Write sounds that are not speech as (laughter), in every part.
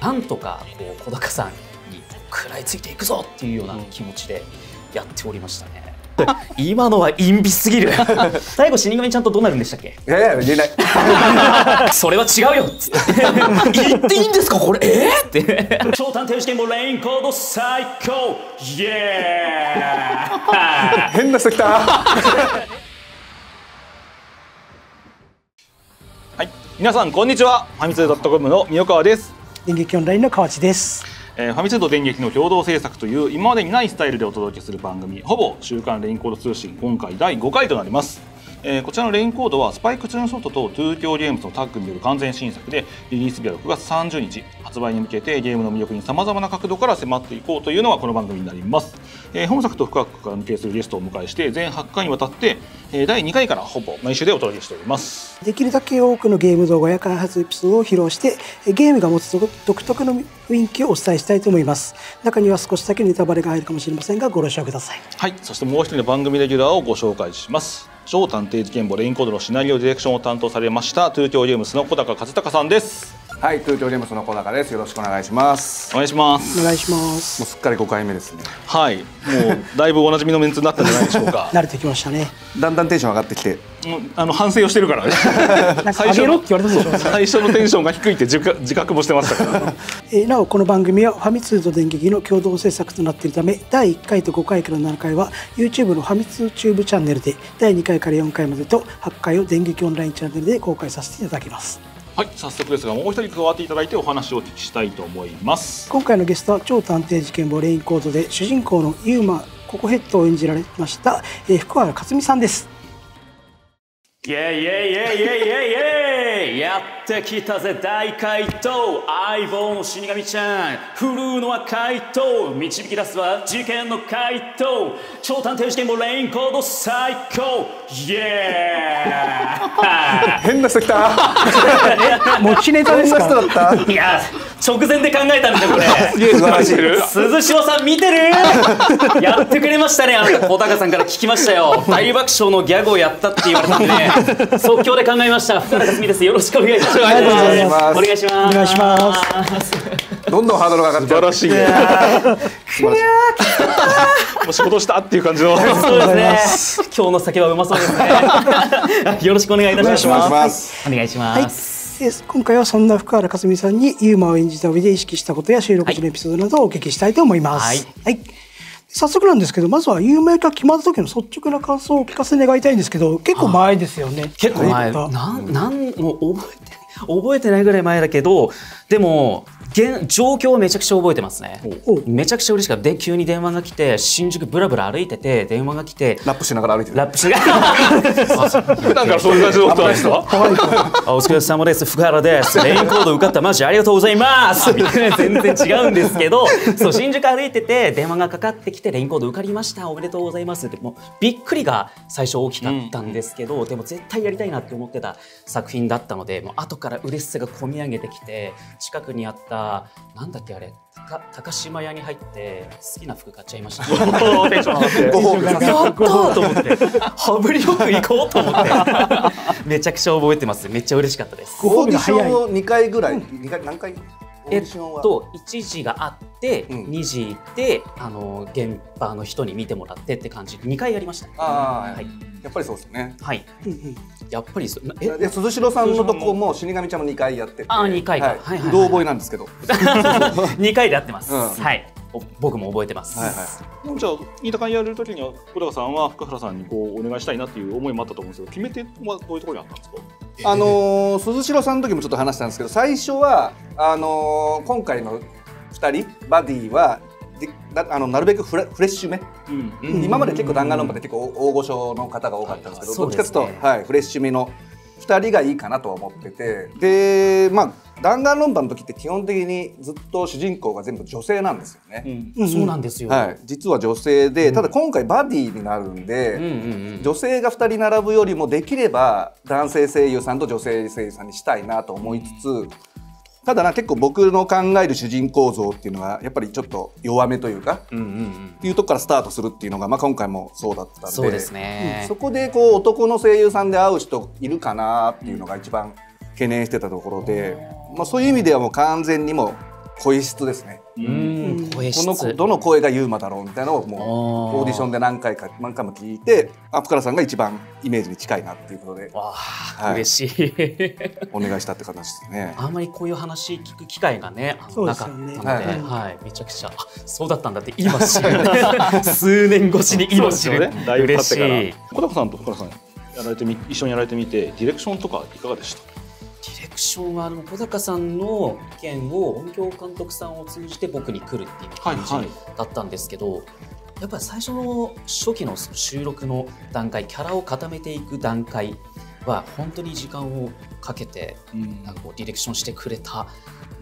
なんとかこう小高さんに食らいついていくぞっていうような気持ちでやっておりましたね。(laughs) 今のは陰微すぎる。(laughs) 最後死神ちゃんとどうなるんでしたっけ？いやいや言えない。(laughs) それは違うよっつって。言っていいんですかこれ？えー、って。超探偵試験もレインコード最高。イエーイ。変な人来た。はい、皆さんこんにちは。ファミ通 .com の三川です。電撃オンラインの河内です。えー、ファミ通と電撃の共同制作という今までにないスタイルでお届けする番組、ほぼ週刊レインコード通信今回第5回となります。えーこちらのレインコードはスパイク・チュンソフトとトゥーキョーゲームズのタッグによる完全新作でリリース日は6月30日発売に向けてゲームの魅力にさまざまな角度から迫っていこうというのがこの番組になります、えー本作と深く関係するゲストをお迎えして全8回にわたって、第2回からほぼ毎週でお届けしておりますできるだけ多くのゲーム動画や開発エピソードを披露して、えゲームが持つ独特の雰囲気をお伝えしたいと思います。中には少しだけネタバレが入るかもしれませんが、ご了承ください。はい、そしてもう一人の番組レギュラーをご紹介します。超探偵事件簿レインコードのシナリオディレクションを担当されましたトゥーキョーゲームスの小高和孝さんです。はい東京ゲームスの小高ですよろしくお願いしますお願いします。お願いします。もうすっかり5回目ですねはい、もうだいぶおなじみのメンツになったんじゃないでしょうか。(laughs) 慣れてきましたね。だんだんテンション上がってきてあの反省をしてるからね。(laughs) なんか上げろって言われたでしょ。(laughs) 最初のテンションが低いって自覚自覚もしてましたから。えーなおこの番組はファミ通と電撃の共同制作となっているため第1回と5回から7回は YouTube のファミ通チューブチャンネルで第2回から4回までと8回を電撃オンラインチャンネルで公開させていただきますはい、早速ですがもう一人加わっていただいてお話をお聞きしたいと思います。今回のゲストは超探偵事件簿レインコードで主人公のユーマココヘッドを演じられました、えー福原克美さんですイェイイェイイェイイェイイェイイェイやってきたぜ大怪盗相棒の死神ちゃん振るうのは怪盗導き出すは事件の怪盗超探偵事件もレインコード最高イエー変な人来た。持ちネタですか？変な人だった。イいや直前で考えたんですよこれ。(laughs) 素晴らしい。鈴代さん見てる？(laughs) やってくれましたね。あなた小高さんから聞きましたよ。大爆笑のギャグをやったって言われたんで。ね (laughs) 即興で考えました。福原克美です。よろしくお願いします。ありがとうございます。お願いします。お願いしますどんどんハードルが上がって素晴らしい。もう仕事したっていう感じの。そうですね。今日の酒はうまそうですね。よろしくお願いいたします。お願いしますお願いしはいます、えー今回はそんな福原克美さんにユーマを演じた上で意識したことや収録時のエピソードなどをお聞きしたいと思います。はい。早速なんですけど、まずは有名化決まった時の率直な感想をお聞かせ願いたいんですけど、結構前ですよね。結構前。はいなんなんもう覚えて覚えてないぐらい前だけどでも現状況はめちゃくちゃ覚えてますね。めちゃくちゃ嬉しかった。で急に電話が来て新宿ブラブラ歩いてて電話が来てラップしながら歩いてる。ラップしが (laughs) 普段からそういう感じのことなんですか。あお疲れ様です。福原です。レインコード受かった。マジありがとうございます。みたいな全然違うんですけど。そう新宿歩いてて電話がかかってきてレインコード受かりました。おめでとうございます。ってもうびっくりが最初大きかったんですけど、でも絶対やりたいなって思ってた作品だったのでもう後から嬉しさが込み上げてきて近くにあったなんだっけあれ。高高島屋に入って好きな服買っちゃいました。(laughs) テンション上がって。ご褒美やったーと思って。羽振りよく行こうと思って。(laughs) めちゃくちゃ覚えてます。めっちゃ嬉しかったです。ご褒美が早い。ンを2回ぐらい？二回？何回？えっと1時があって、うん。2時行ってあの現場の人に見てもらってって感じ。2回やりました。ああはい、やっぱりそうですよね。はい、うんうん。やっぱりそえ？で鈴代さんのとこも死神ちゃんも2回やってて。あー二回か。はい。はいはいはいうろ覚えなんですけど。(laughs) 2回でやってます、うん。はい。お僕も覚えてます、はいはい。じゃあ新高やるときには小高さんは福原さんにこうお願いしたいなっていう思いもあったと思うんですけど決め手はどういうところにあったんですか？あのー鈴代さんの時もちょっと話したんですけど最初はあのー今回の2人バディはあのなるべくフレフレッシュめ、うん。うん今まで結構弾丸論破で結構大御所の方が多かったんですけど、そうどっちかというと、はい、フレッシュめの2人がいいかなとは思ってて。でまあ弾丸論破の時って基本的にずっと主人公が全部女性なんですよね。うん。そうなんですよ、はい、実は女性でただ今回バディになるんで、うんうんうん女性が2人並ぶよりもできれば男性声優さんと女性声優さんにしたいなと思いつつただな結構僕の考える主人公像っていうのはやっぱりちょっと弱めというかうんうんうん。っていうとこからスタートするっていうのが、まあ、今回もそうだったんで。そうですね、そこでこう男の声優さんで会う人いるかなっていうのが一番懸念してたところで、まあ、そういう意味ではもう完全にもう声質ですねうん。この子どの声がユーマだろうみたいなのをもうオーディションで何回か何回も聞いてあ深田さんが一番イメージに近いなっていうことで。わあ、はい。嬉しい。(laughs) お願いしたって形ですね。あんまりこういう話聞く機会がねなかったので、はい。はい。めちゃくちゃあそうだったんだって今知る。(laughs) 数年越しに今知る、だいぶ経嬉しってから。い小高さんと深田さんやられてみ一緒にやられてみてディレクションとかいかがでした？クションはあの小高さんの意見を音響監督さんを通じて僕に来るっていう感じはいはいだったんですけど、やっぱり最初の初期の収録の段階キャラを固めていく段階は本当に時間をかけてうん。なんかこうディレクションしてくれた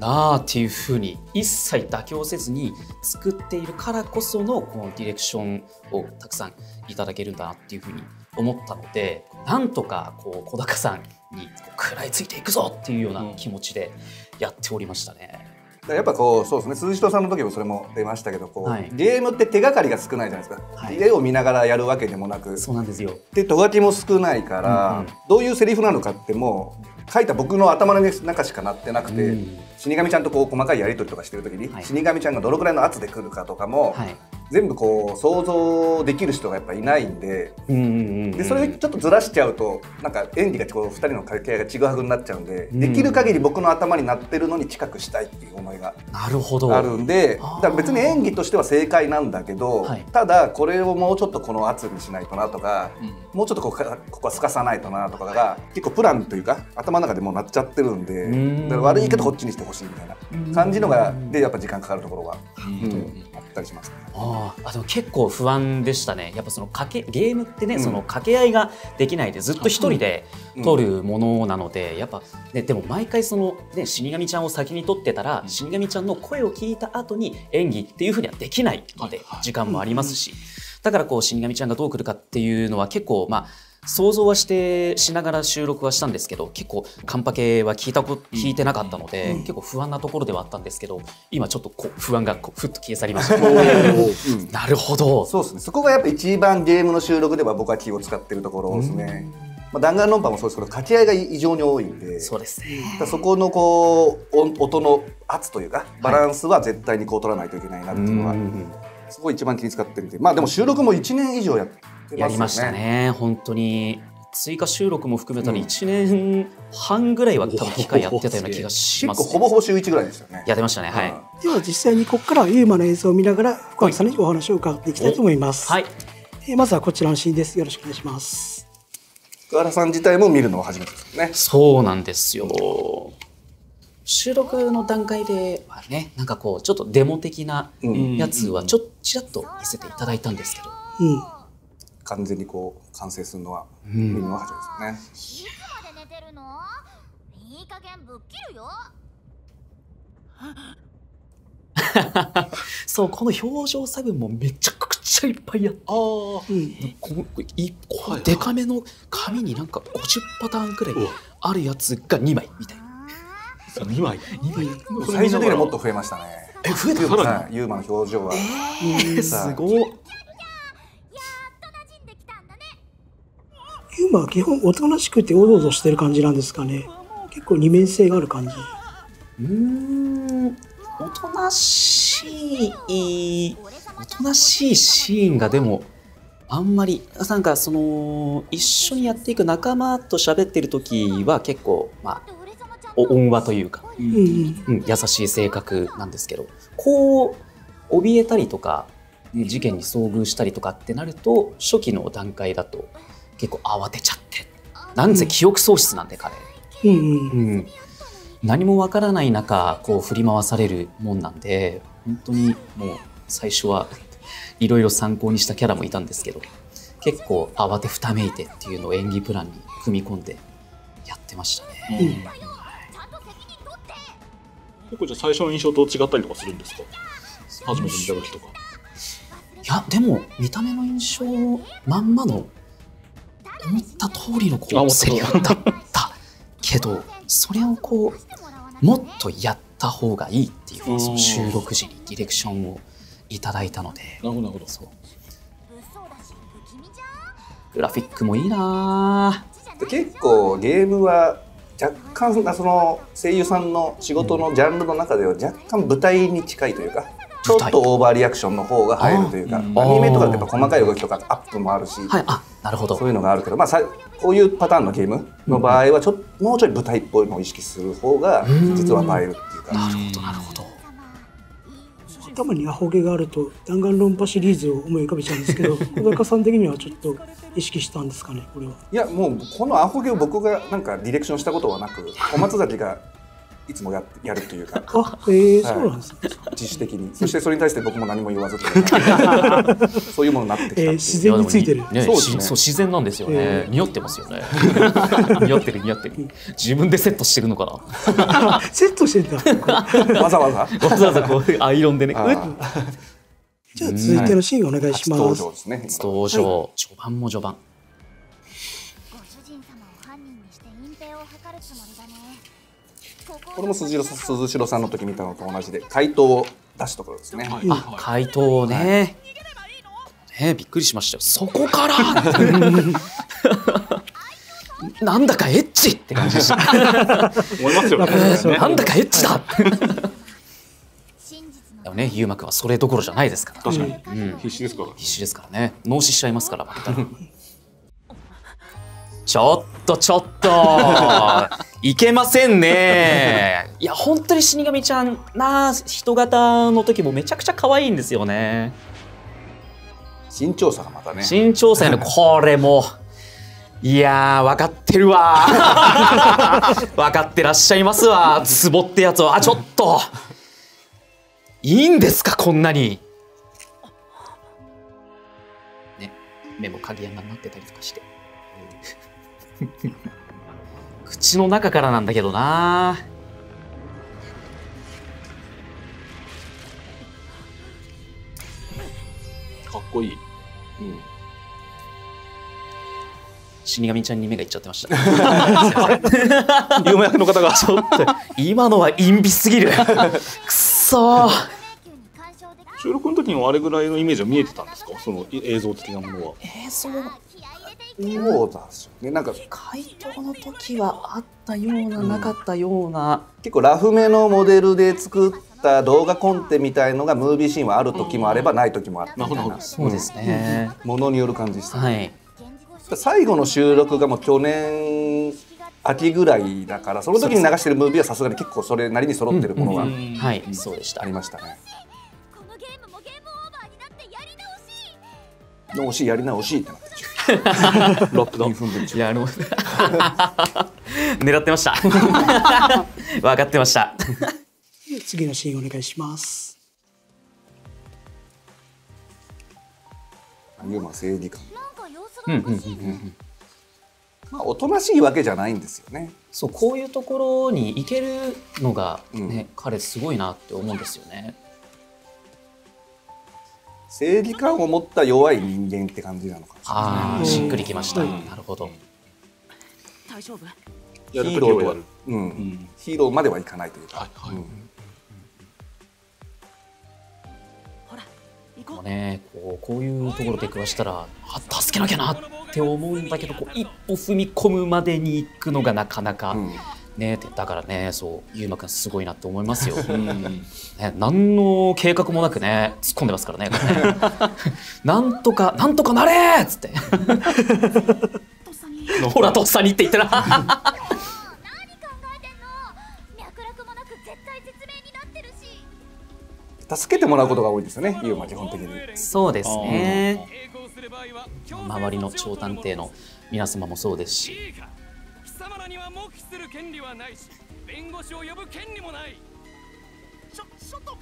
なあっていうふうに一切妥協せずに作っているからこそのこのディレクションをたくさんいただけるんだなっていうふうに思ったのでなんとかこう小高さんにこう食らいついていくぞっていうような気持ちでやっておりましたね。だからやっぱこうそうですね。鈴人さんの時もそれも出ましたけどこう、はい。ゲームって手がかりが少ないじゃないですか、はい。絵を見ながらやるわけでもなく。そうなんですよ。でとがきも少ないから、うんうん。どういうセリフなのかってもう書いた僕の頭の中しかなってなくて、うん死神ちゃんとこう細かいやり取りとかしてる時に、はい。死神ちゃんがどのくらいの圧で来るかとかも、はい。全部こう想像できる人がやっぱいないんで。うんうんうんでそれちょっとずらしちゃうとなんか演技がこう2人の掛け合いがちぐはぐになっちゃうんで、うん。できる限り僕の頭になってるのに近くしたいっていう思いが。なるほど。あるんでだから別に演技としては正解なんだけど、はい。ただこれをもうちょっとこの圧にしないとなとか、もうちょっとここかここはすかさないとなとかが結構プランというか頭の中でもうなっちゃってるんでん。悪いけどこっちにしてほしいみたいな感じのがでやっぱ時間かかるところが、うん。あったりしますね。あーあでも結構不安でしたね。やっぱそのかけゲームってね、うん。その掛け合いができないでずっと一人でうん。撮るものなので、やっぱ、ね、でも毎回その、ね、死神ちゃんを先に撮ってたら、死神ちゃんの声を聞いた後に演技っていうふうにはできないので、時間もありますし、だからこう死神ちゃんがどう来るかっていうのは結構まあ想像はしてしながら収録はしたんですけど結構カンパケは聞いたこ聞いてなかったので、結構不安なところではあったんですけど今ちょっとこう不安がこうふっと消え去りました。うん (laughs) なるほど。そうですねそこがやっぱ一番ゲームの収録では僕は気を使ってるところですね。まあ、弾丸論破もそうですけど掛け合いが異常に多いんでそうですね。そこのこう音音の圧というかバランスは絶対にこう取らないといけないなっていうのは、そこ一番気に使ってるんでまあでも収録も1年以上やって。やりましたね。本当に追加収録も含めたら1年半ぐらいは多分期間やってたような気がします、ね。ほぼほぼ週1ぐらいでしたよね。やってましたね。はい。では実際にここからはユーマの映像を見ながら深川さんにお話を伺っていきたいと思います。はい。えーまずはこちらのシーンです。よろしくお願いします。福原さん自体も見るのは初めてですよね。そうなんですよ。収録の段階ではね、なんかこうちょっとデモ的なうんやつはちょっとちらっと見せていただいたんですけど、うん。完全にこう完成するのはん見るのは初めてですね。いつまで寝てるの？いい加減ぶっ切るよ (laughs) そうこの表情差分もめちゃくちゃいっぱいあって。ああうん。このいこのデカめの紙になんか50パターンくらいあるやつが2枚みたいな。2枚最終的にはもっと増えましたね。え増えたはいユーマの表情は。えー、すごっ。ユーマは基本おとなしくておどおどしてる感じなんですかね。結構二面性がある感じ。うーんおとなしいおとなしいシーンがでもあんまりなんかその一緒にやっていく仲間と喋ってる時は結構まあ温和というか、うんうん。うん、優しい性格なんですけどこう怯えたりとか事件に遭遇したりとかってなると初期の段階だと結構慌てちゃってなんせ記憶喪失なんで彼。うんうん。うん、何もわからない中こう振り回されるもんなんで本当にもう最初はいろいろ参考にしたキャラもいたんですけど結構慌てふためいてっていうのを演技プランに組み込んでやってましたね。ちゃん結構じゃあ最初の印象と違ったりとかするんですか？初めて見た時とかいやでも見た目の印象まんまの思った通りのあこうセリフだったけどそれをこうもっとやった方がいいっていうふうにその収録時にディレクションをいただいたので。グラフィックもいいな結構ゲームは若干その声優さんの仕事のジャンルの中では若干舞台に近いというかちょっとオーバーリアクションの方が入るというかアニメとかってやっぱ細かい動きとかアップもあるし、はいあなるほど。そういうのがあるけど、まあ、さこういうパターンのゲームの場合はちょっともうちょい舞台っぽいのを意識する方が実は映えるっていうか。なるほどなるほど。頭にアホ毛があると弾丸論破シリーズを思い浮かべちゃうんですけど (laughs) 小高さん的にはちょっと意識したんですかねこれは。いやもうこのアホ毛を僕がなんかディレクションしたことはなく小松崎がいつもややるというか。(laughs) あえー、はい。そうなんですね、自主的に。そしてそれに対して僕も何も言わずという。か (laughs) そういうものになってきたえー自然についてる。ね、そうですね。しそう自然なんですよね、え似合ってますよね。似合ってる似合ってる。自分でセットしてるのかあ (laughs) セットしてんだ。わざわざ。なわざわざこうアイロンでね。じゃあ続いてのシーンお願いし初ます、登場ですね初登場、序盤も序盤。ご主人様を犯人にして隠蔽を図るつもりだねこれも鈴代さん鈴代さんの時見たのと同じで回答を出すところですね、はい。あ回答をね、ねびっくりしましたよ。そこから？(laughs) なんだかエッチって感じでした。思いますよね。わかりますなんだかエッチだ。でもね、ゆうまくんはそれどころじゃないですから。確かに、うん、必死ですから。必死ですからね。脳死しちゃいますから、負けたら。ちょっとちょっと。(laughs) いけませんね。いや本当に死神ちゃんな人型の時もめちゃくちゃ可愛いんですよね。身長差がまたね。身長差のこれも。いやー分かってるわ。(laughs) 分かってらっしゃいますわ。ツボってやつはあちょっと。いいんですかこんなに。ね目も鍵穴になってたりとかして口の中からなんだけどな。かっこいい。うん。死神ちゃんに目がいっちゃってました。(laughs) 有名役の方が。ちょっと今のは陰微すぎる。くっそ収録の時にもあれぐらいのイメージは見えてたんですか？そのい映像的なものは。えー、そう気合い入れていくそうだしね。なんか回答の時はあったような、なかったような。結構ラフめのモデルで作った動画コンテみたいのがムービーシーンはある時もあればない時もあってみたいな。なるほどそうですね、ものによる感じですはい。最後の収録がもう去年秋ぐらいだからその時に流してるムービーはさすがに結構それなりに揃ってるものがはい。そうでした。ありましたね。このゲームもゲームオーバーになってやり直し。で惜しいやり直しいってなって (laughs) るラップだ2分でいやあの (laughs) 狙ってました。(laughs) 分かってました。次のシーンお願いします。ユーマ正義感。まあおとなしいわけじゃないんですよね。そうこういうところに行けるのがね、う彼すごいなって思うんですよね正義感を持った弱い人間って感じなのかもしれない。うん。ああしっくりきました、うん。なるほど。やるヒーローは時はやる。うん。ん。ヒーローまではいかないというか、はいはい。うん。もう。ねこうこういうところで暮らしたらあ助けなきゃなって思うんだけどこう一歩踏み込むまでに行くのがなかなか、うんねってだからねそうゆうまくんすごいなって思いますよ、うん。ね、何の計画もなくね突っ込んでますからね (laughs) なんとかなんとかなれーっつって。(laughs) ほらとっさにって言ってな。(laughs) 何考えてんの？脈絡もなく絶対絶命になってるし。助けてもらうことが多いですよねユーマ基本的に。そうですね。周りの超探偵の皆様もそうですし貴様らには黙秘する権利はないし弁護士を呼ぶ権利もない。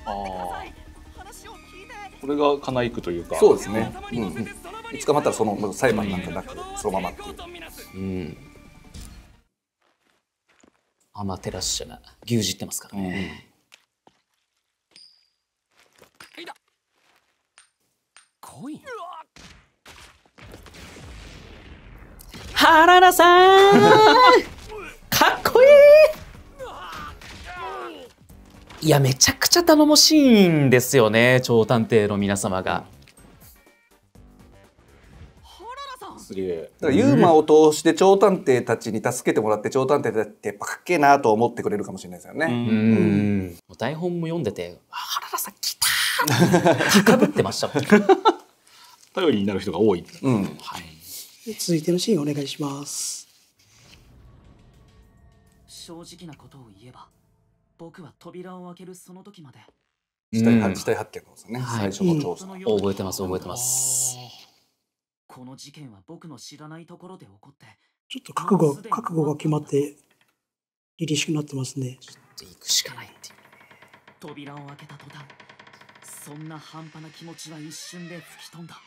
あーこれが金井区というか。そうですね、頭うん。に乗せてその場に捕まったらその裁判なんかなくそのまま。っていううん。アマテラッシャが牛耳ってますからね、コイン原田さん。かっこいい。いやめちゃくちゃ頼もしいんですよね超探偵の皆様が。すげえ。だからユーマを通して超探偵たちに助けてもらって超探偵たちってやっぱかっけえなと思ってくれるかもしれないですよね。うん。台本も読んでて「あ原田さん来た!」って高ぶってました (laughs) 頼りになる人が多い。うん。で続いてのシーンお願いします。正直なことを言えば僕は扉を開けるその時まで。死体発死体発見のですね、はい。最初の調査。覚えてます覚えてます。この事件は僕の知らないところで起こってちょっと覚悟覚悟が決まって凛々しくなってますね。行くしかないって。いう扉を開けた途端そんな半端な気持ちは一瞬で吹き飛んだ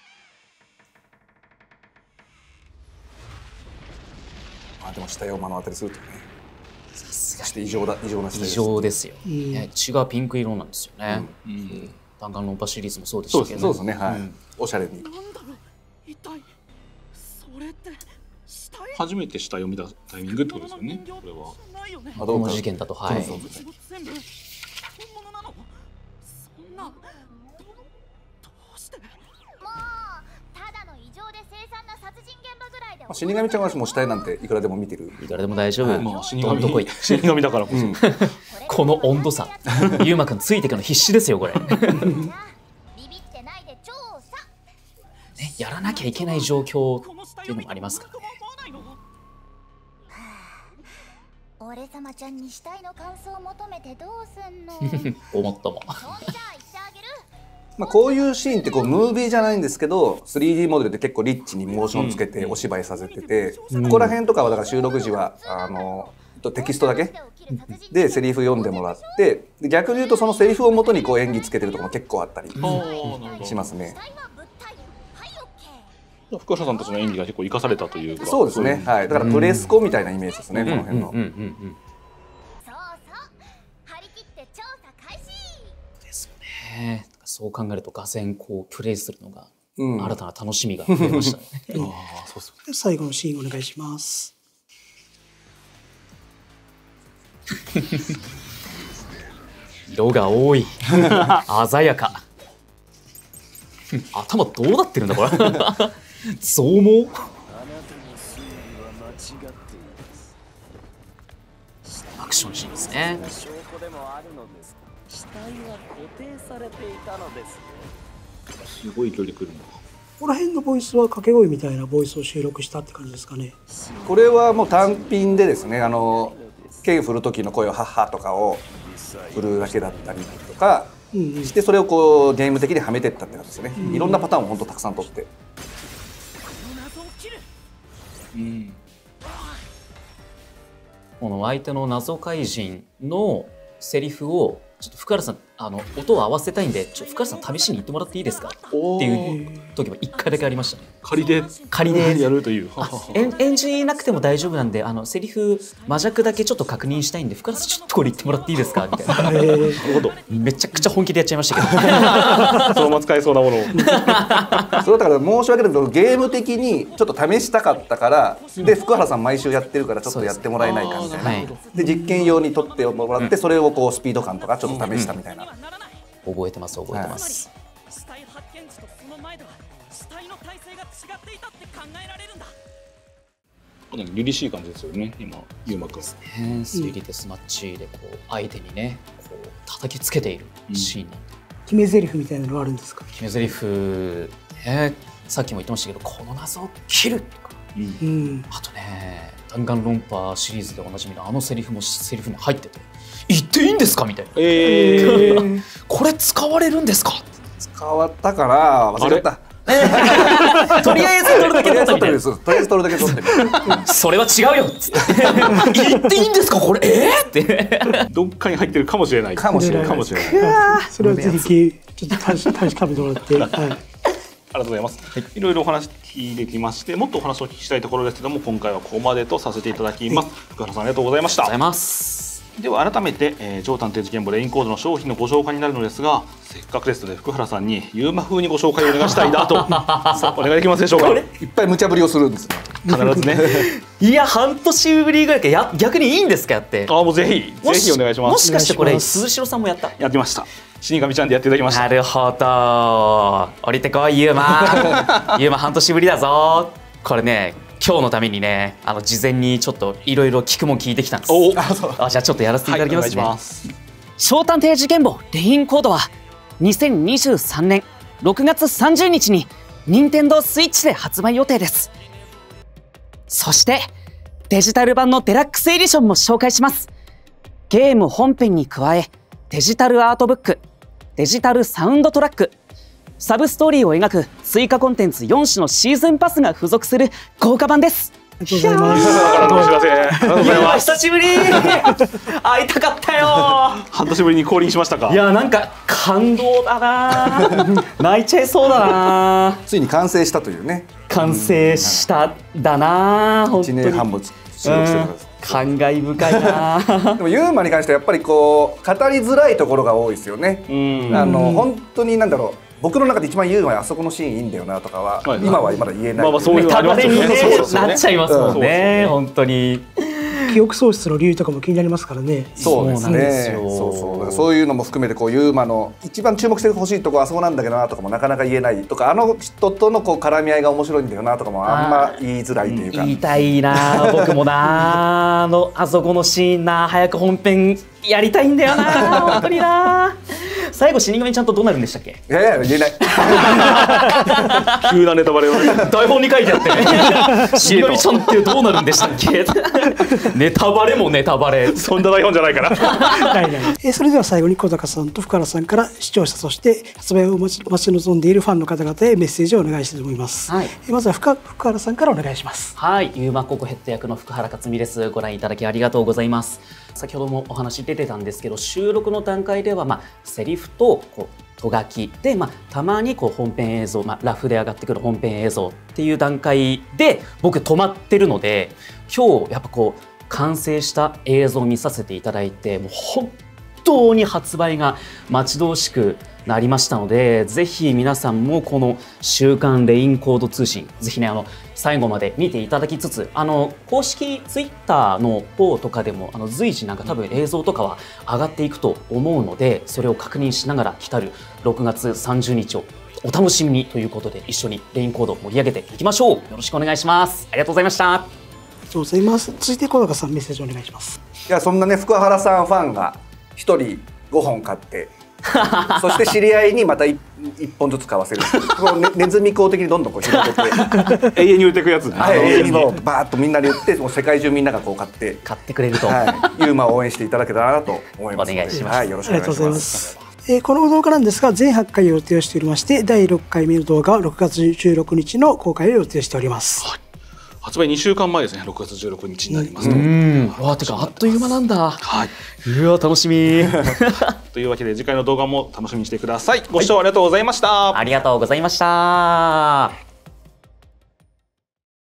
あでも死体を目の当たりするとね。さすがそして異常だ異常な死体異です。常ですよ、ん。ね、血がピンク色なんですよね、うん。弾丸論破シリーズもそうでしたけどそうですねはい、おしゃれに。なんだろう。一体それって死体初めて死体を見たタイミングってことですよね。これは。あどうか。この事件だとはい。そうそうそう。全部本物なの？そんな死神ちゃんはもう死体なんていくらでも見てる。いくらでも大丈夫、はいまあ死どんとこい。神死神だからこそ。この温度差。ゆうまくんついてくの必死ですよこれ、(laughs) ね、じゃあビビってないで調査やらなきゃいけない状況っていうのもありますか。らね俺様ちゃんに死体の感想を求めてどうすんの。(laughs) 思ったもんまあこういうシーンってこうムービーじゃないんですけど 3D モデルで結構リッチにモーションつけてお芝居させてて、ここら辺とかはだから収録時はあのテキストだけ？でセリフ読んでもらってで逆に言うとそのセリフをもとにこう演技つけてるところも結構あったりしますね。福原さんたちの演技が結構生かされたというか。そうですね、はい、だからプレスコみたいなイメージですね、この辺の。うんうんうんうん。そうそう。張り切って調査開始。ですよねそう考えるとがぜんこうプレイするのがうん。新たな楽しみが増えましたね、(laughs) ああ、そうそう。で最後のシーンお願いします。(laughs) 色が多い。(laughs) 鮮やか。頭どうなってるんだこれ。増毛アクションシーンですね死体は固定されていたのですすごい距離来るな。ここら辺のボイスは掛け声みたいなボイスを収録したって感じですかね。これはもう単品でですねあの剣振る時の声を「ハッハ」とかを振るだけだったりとかうんうんしてそれをこうゲーム的にはめてったって感じですね、いろんなパターンを本当たくさん取ってうん。この相手の謎怪人のセリフをちょっと福原さんあの音を合わせたいんでちょっと福原さん試しに言ってもらっていいですか？っていう時も一回だけありましたね。仮で。仮で。やるという。あ演演じなくても大丈夫なんであのセリフ魔弱だけちょっと確認したいんで福原さんちょっとこれ言ってもらっていいですか？みたいな。(laughs) なるほど。めちゃくちゃ本気でやっちゃいましたけど。(laughs) そのまま使えそうなものを。(laughs) それだから申し訳ないけどゲーム的にちょっと試したかったからで福原さん毎週やってるからちょっとやってもらえないかみたいなはいで実験用に撮ってもらってそれをこうスピード感とかちょっと試したみたいな、覚えてます覚えてます、死体発見時とその前では死体の体勢が違っていたって考えられるんだかなり凛々しい感じですよね。今、ゆうまくん。ね推理デスマッチでこう相手にねこう叩きつけているシーンなんで、決め台詞みたいなのがあるんですか？決め台詞ねさっきも言ってましたけどこの謎を切るとかうん。あとね弾丸論破シリーズでおなじみのあのセリフもセリフに入ってて言っていいんですか？みたいな。ええ。(laughs) これ使われるんですか？変わったかな忘れた。(laughs) とりあえず取るだけ取ったみとりあえず撮るだけ撮ってる (laughs) それは違うよ。っつって言っていいんですか？これ？えー、って。どっかに入ってるかもしれない。かもしれない。かもしれない。それはぜひちょっと試し食べてもらって、はい。ありがとうございます。い、ろいろお話聞いてきまして、もっとお話をお聞きしたいところですけども、今回はここまでとさせていただきます。福原さんありがとうございました。ござい。ますでは改めて、えー、超探偵事件簿レインコードの商品のご紹介になるのですが、せっかくですので福原さんにユーマ風にご紹介をお願いしたいなと (laughs) お願いできますでしょうか？いっぱい無茶ぶりをするんですね必ずね。(laughs) いや半年ぶりぐらいかや逆にいいんですかやってあもうぜひぜひお願いします。もしかしてこれ鈴代さんもやった？やってました。死神ちゃんでやっていただきました。なるほど降りてこいユーマ (laughs) ユーマ半年ぶりだぞこれね今日のためにねあの事前にちょっといろいろ聞くもん聞いてきたんです。お。あじゃあちょっとやらせていただきますね、はい小探偵事件簿レインコードは2023年6月30日に任天堂スイッチで発売予定です。そしてデジタル版のデラックスエディションも紹介します。ゲーム本編に加えデジタルアートブックデジタルサウンドトラックサブストーリーを描く追加コンテンツ4種のシーズンパスが付属する豪華版です。ありがとうございます。久しぶり。(laughs) 会いたかったよ。半年ぶりに降臨しましたか？いやなんか感動だな。(laughs) 泣いちゃいそうだな。ついに完成したというね。完成しただな本当1に年半も収録してます。感慨深いな。(laughs) でもユーマに関してはやっぱりこう語りづらいところが多いですよね。うん。あの本当になんだろう僕の中で一番ユーマはあそこのシーンいいんだよなとかは、はい今はまだ言えない。まあまあそういうのたまにねねなっちゃいますもんそうですよねね本当に記憶喪失の理由とかも気になりますからね。そうですね。よそうそうそういうのも含めてこうユーマの一番注目してほしいとこはあそこなんだけどなとかもなかなか言えないとかあの人とのこう絡み合いが面白いんだよなとかもあんま言いづらいというか。言いたいな僕もなあのあそこのシーンな早く本編やりたいんだよな本当にな最後死神ちゃんとどうなるんでしたっけ？いやいや言えない。急なネタバレをね台本に書いてあって (laughs) 死神ちゃんってどうなるんでしたっけ？(laughs) ネタバレもネタバレそんな台本じゃないからないない (laughs) えーそれでは最後に小高さんと福原さんから視聴者そして発売を待ち望んでいるファンの方々へメッセージをお願いしたいと思います。はいえーまずは福福原さんからお願いします。はい、ユーマココヘッド役の福原克美です。ご覧いただきありがとうございます。先ほどもお話出てたんですけど、収録の段階では、まあ、セリフと、こう、とがきで、まあ、たまにこう本編映像、まあ、ラフで上がってくる本編映像っていう段階で僕止まってるので今日やっぱこう完成した映像を見させていただいてもう本当に発売が待ち遠しくなりましたのでぜひ皆さんもこの「週刊レインコード通信」ぜひねあの最後まで見ていただきつつあの公式ツイッターの方とかでもあの随時なんか多分映像とかは上がっていくと思うのでそれを確認しながら来たる6月30日をお楽しみにということで一緒にレインコード盛り上げていきましょうよろしくお願いしますありがとうございましたありがとうございます。続いて小高さんメッセージお願いします。いやそんなね福原さんファンが一人5本買って (laughs) そして知り合いにまた 1, 本ずつ買わせる。こう、ね、(laughs) ネズミ講的にどんどんこう広げて。(laughs) 永遠に売っていくやつ。ねはい永遠に。もうバーッとみんなで言ってもう世界中みんながこう買って、買ってくれると、はい、ユーマを応援していただけたらなと思います。お願いします。はい、よろしありがとうございくお願いしまます。す。えーこの動画なんですが全8回を予定しておりまして第6回目の動画は6月16日の公開を予定しております。発売2週間前ですね。6月16日になりますと、うん。わあてかあっという間なんだ。はい、うわ楽しみ。(laughs) というわけで次回の動画も楽しみにしてください。ご視聴ありがとうございました、ありがとうございました